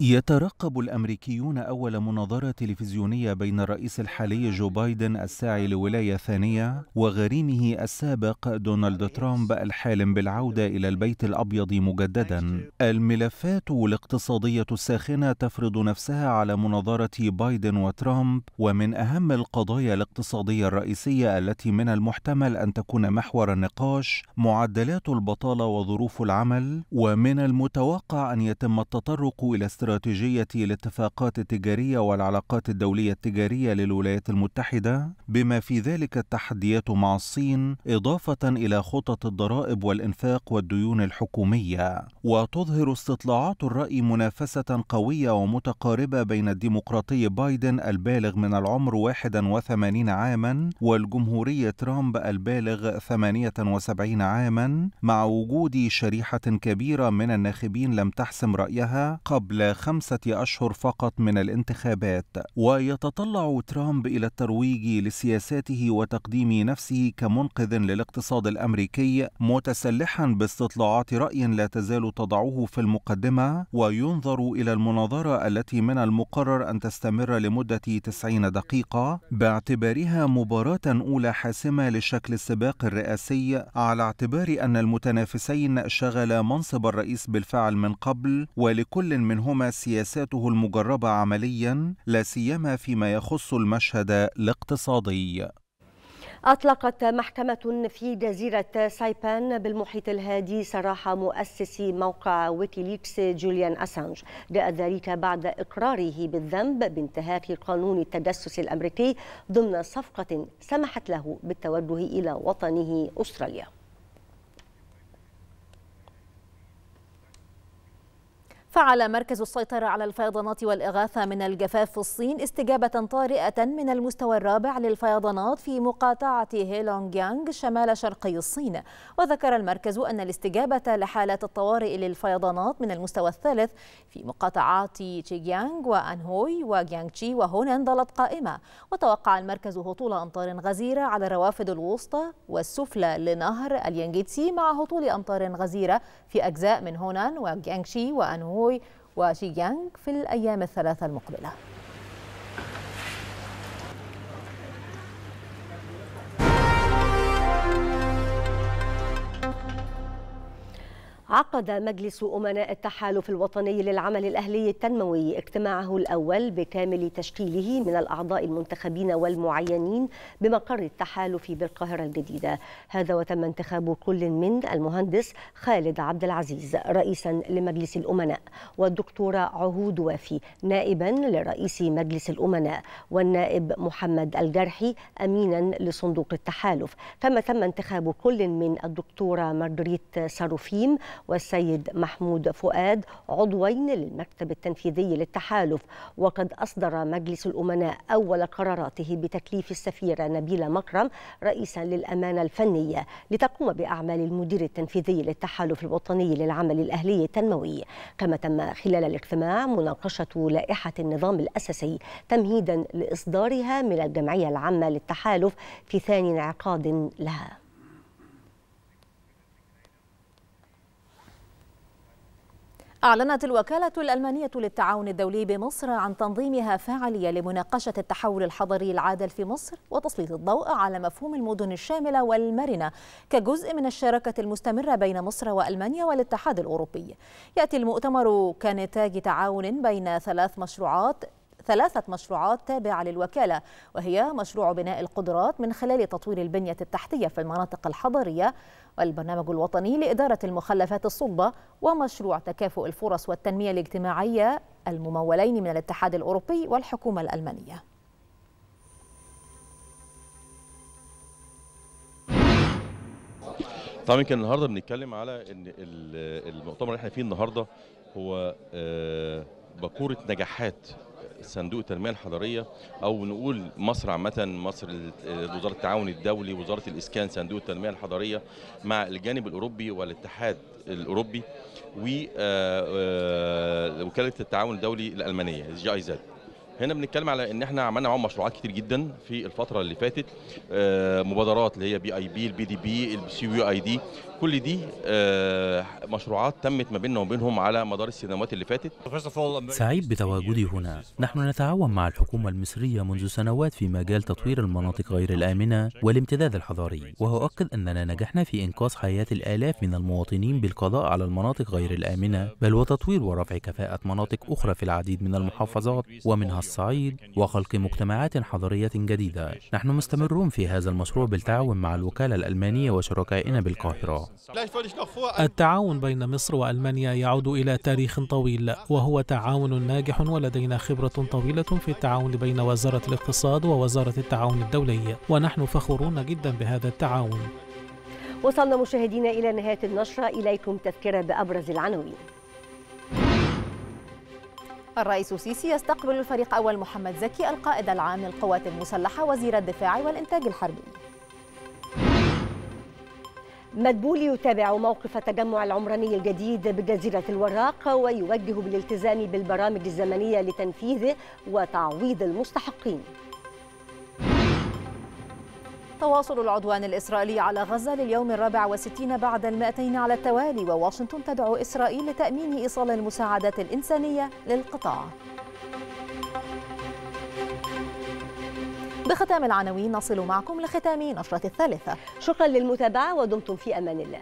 يترقب الأمريكيون أول مناظرة تلفزيونية بين الرئيس الحالي جو بايدن الساعي لولاية ثانية وغريمه السابق دونالد ترامب الحالم بالعودة إلى البيت الأبيض مجددا. الملفات الاقتصادية الساخنة تفرض نفسها على مناظرة بايدن وترامب ومن أهم القضايا الاقتصادية الرئيسية التي من المحتمل أن تكون محور النقاش معدلات البطالة وظروف العمل ومن المتوقع أن يتم التطرق إلى استراتيجية الاتفاقات التجارية والعلاقات الدولية التجارية للولايات المتحدة بما في ذلك التحديات مع الصين إضافة إلى خطط الضرائب والإنفاق والديون الحكومية. وتظهر استطلاعات الرأي منافسة قوية ومتقاربة بين الديمقراطي بايدن البالغ من العمر 81 عاما والجمهوري ترامب البالغ 78 عاما مع وجود شريحة كبيرة من الناخبين لم تحسم رأيها قبل خمسة أشهر فقط من الانتخابات ويتطلع ترامب إلى الترويج لسياساته وتقديم نفسه كمنقذ للاقتصاد الأمريكي متسلحا باستطلاعات رأي لا تزال تضعه في المقدمة وينظر إلى المناظرة التي من المقرر أن تستمر لمدة 90 دقيقة باعتبارها مباراة أولى حاسمة لشكل السباق الرئاسي على اعتبار أن المتنافسين شغل منصب الرئيس بالفعل من قبل ولكل منهما سياساته المجربة عمليا لا سيما فيما يخص المشهد الاقتصادي. أطلقت محكمة في جزيرة سايبان بالمحيط الهادي سراح مؤسس موقع ويكيليكس جوليان أسانج. جاء ذلك بعد إقراره بالذنب بانتهاك قانون التجسس الأمريكي ضمن صفقة سمحت له بالتوجه إلى وطنه أستراليا. فعل مركز السيطرة على الفيضانات والإغاثة من الجفاف في الصين استجابة طارئة من المستوى الرابع للفيضانات في مقاطعة هيلونغيانغ شمال شرقي الصين. وذكر المركز أن الاستجابة لحالات الطوارئ للفيضانات من المستوى الثالث في مقاطعات تشيجيانغ وأنهوي وجيانغشي وهونان ظلت قائمة. وتوقع المركز هطول أمطار غزيرة على الروافد الوسطى والسفلى لنهر اليانجيتسي مع هطول أمطار غزيرة في أجزاء من هونان وجيانغشي وأنهوي وشيجيانغ في الأيام الثلاثة المقبلة. عقد مجلس أمناء التحالف الوطني للعمل الأهلي التنموي اجتماعه الأول بكامل تشكيله من الأعضاء المنتخبين والمعينين بمقر التحالف بالقاهرة الجديدة. هذا وتم انتخاب كل من المهندس خالد عبد العزيز رئيسا لمجلس الأمناء والدكتورة عهود وافي نائبا لرئيس مجلس الأمناء والنائب محمد الجرحي أمينا لصندوق التحالف. كما تم انتخاب كل من الدكتورة مارجريت ساروفيم والسيد محمود فؤاد عضوين للمكتب التنفيذي للتحالف. وقد أصدر مجلس الأمناء أول قراراته بتكليف السفيرة نبيلة مكرم رئيسا للأمانة الفنية لتقوم بأعمال المدير التنفيذي للتحالف الوطني للعمل الأهلي التنموي. كما تم خلال الاجتماع مناقشة لائحة النظام الأساسي تمهيدا لإصدارها من الجمعية العامة للتحالف في ثاني انعقاد لها. أعلنت الوكالة الألمانية للتعاون الدولي بمصر عن تنظيمها فعالية لمناقشة التحول الحضري العادل في مصر وتسليط الضوء على مفهوم المدن الشاملة والمرنة كجزء من الشراكة المستمرة بين مصر وألمانيا والاتحاد الأوروبي. يأتي المؤتمر كنتاج تعاون بين ثلاث مشروعات ثلاثة مشروعات تابعة للوكالة وهي مشروع بناء القدرات من خلال تطوير البنية التحتية في المناطق الحضرية والبرنامج الوطني لإدارة المخلفات الصلبة ومشروع تكافؤ الفرص والتنمية الاجتماعية الممولين من الاتحاد الأوروبي والحكومة الألمانية. طبعا يمكن النهارده بنتكلم على إن المؤتمر اللي إحنا فيه النهارده هو بكورة نجاحات. صندوق التنمية الحضرية أو نقول مصر عامة مصر وزارة التعاون الدولي وزارة الإسكان صندوق التنمية الحضرية مع الجانب الأوروبي والاتحاد الأوروبي ووكالة التعاون الدولي الألمانية GIZ. هنا بنتكلم على إن إحنا عملنا معاهم مشروعات كتير جدا في الفترة اللي فاتت مبادرات اللي هي بي اي بي البي دي بي السي يو اي دي كل دي مشروعات تمت ما بيننا وبينهم على مدار السنوات اللي فاتت. سعيد بتواجدي هنا. نحن نتعاون مع الحكومة المصرية منذ سنوات في مجال تطوير المناطق غير الآمنة والامتداد الحضاري. وأؤكد أننا نجحنا في إنقاذ حياة الآلاف من المواطنين بالقضاء على المناطق غير الآمنة بل وتطوير ورفع كفاءة مناطق أخرى في العديد من المحافظات ومنها الصعيد وخلق مجتمعات حضرية جديدة. نحن مستمرون في هذا المشروع بالتعاون مع الوكالة الألمانية وشركائنا بالقاهرة. التعاون بين مصر وألمانيا يعود إلى تاريخ طويل وهو تعاون ناجح ولدينا خبرة طويلة في التعاون بين وزارة الاقتصاد ووزارة التعاون الدولي. ونحن فخورون جدا بهذا التعاون. وصلنا مشاهدينا إلى نهاية النشرة. إليكم تذكرة بأبرز العناوين. الرئيس السيسي يستقبل الفريق أول محمد زكي القائد العام للقوات المسلحة وزير الدفاع والإنتاج الحربي. مدبولي يتابع موقف التجمع العمراني الجديد بجزيرة الوراق ويوجه بالالتزام بالبرامج الزمنية لتنفيذه وتعويض المستحقين. تواصل العدوان الإسرائيلي على غزة لليوم الرابع والستين بعد المائتين على التوالي وواشنطن تدعو إسرائيل لتأمين إيصال المساعدات الإنسانية للقطاع. بختام العناوين نصل معكم لختام نشرة الثالثة. شكرا للمتابعة ودمتم في أمان الله.